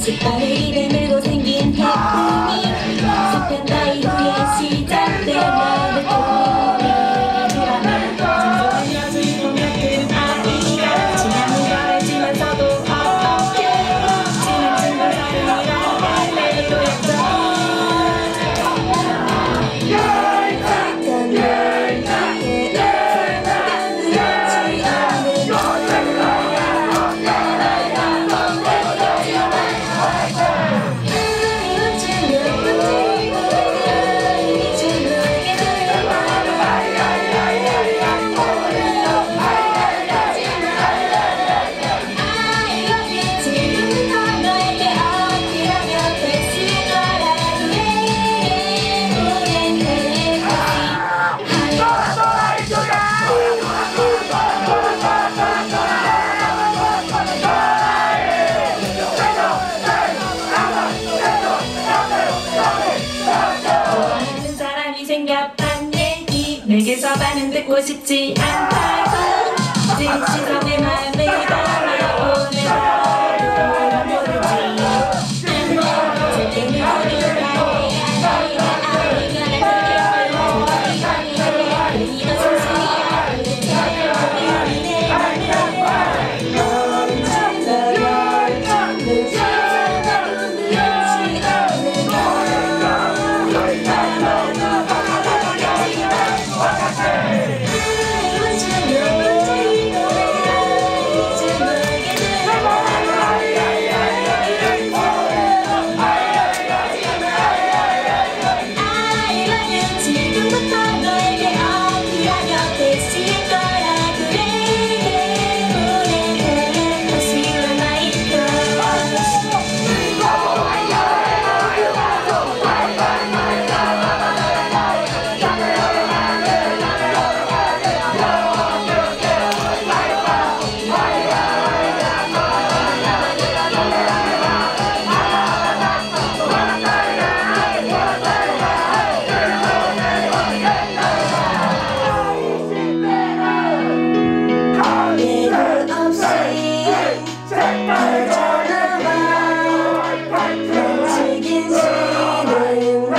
Se parei de medo sin bien que 생겼단 얘기 내게서 반응 듣고 싶지 않다고. 진실함의 맘을 담아 움직인 신음만